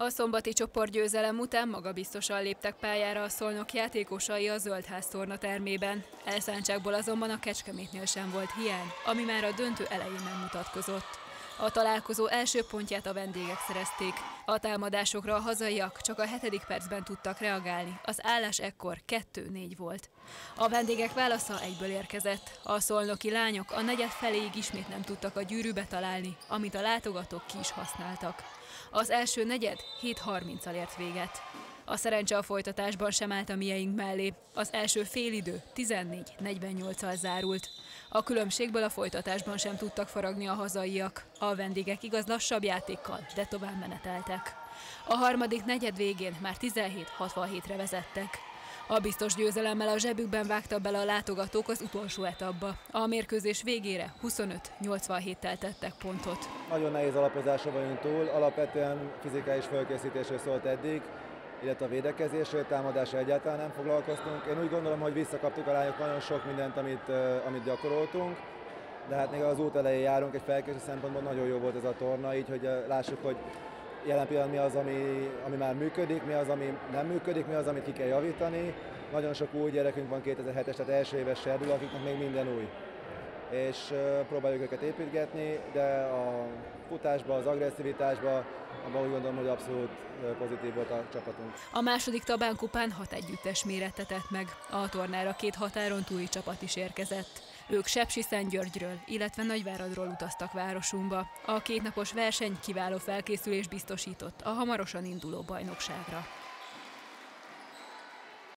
A szombati csoportgyőzelem után magabiztosan léptek pályára a szolnok játékosai a Zöldház torna termében. Elszántságból azonban a Kecskemétnél sem volt hiány, ami már a döntő elején nem mutatkozott. A találkozó első pontját a vendégek szerezték. A támadásokra a hazaiak csak a hetedik percben tudtak reagálni. Az állás ekkor 2-4 volt. A vendégek válasza egyből érkezett. A szolnoki lányok a negyed feléig ismét nem tudtak a gyűrűbe találni, amit a látogatók ki is használtak. Az első negyed 7.30-al ért véget. A szerencse a folytatásban sem állt a mieink mellé. Az első félidő 14-48-al zárult. A különbségből a folytatásban sem tudtak faragni a hazaiak. A vendégek igaz lassabb játékkal, de tovább meneteltek. A harmadik negyed végén már 17-67-re vezettek. A biztos győzelemmel a zsebükben vágta bele a látogatók az utolsó etapba. A mérkőzés végére 25-87-tel tettek pontot. Nagyon nehéz alapozásra vagyunk túl, alapvetően fizikális felkészítésről szólt eddig, illetve a védekezésről, támadásra egyáltalán nem foglalkoztunk. Én úgy gondolom, hogy visszakaptuk a lányok nagyon sok mindent, amit, amit gyakoroltunk, de hát még az út elején járunk, egy felkészítés szempontból nagyon jó volt ez a torna, így hogy lássuk, hogy jelen pillanatban mi az, ami, ami már működik, mi az, ami nem működik, mi az, amit ki kell javítani. Nagyon sok új gyerekünk van 2007-es, tehát első éves serdül, akiknek még minden új. És próbáljuk őket építgetni, de a futásba, az agresszivitásba, abban úgy gondolom, hogy abszolút pozitív volt a csapatunk. A második Tabán kupán hat együttes mérettetett meg. A tornára két határon túli csapat is érkezett. Ők Sepsi-Szentgyörgyről, illetve Nagyváradról utaztak városunkba. A kétnapos verseny kiváló felkészülés biztosított a hamarosan induló bajnokságra.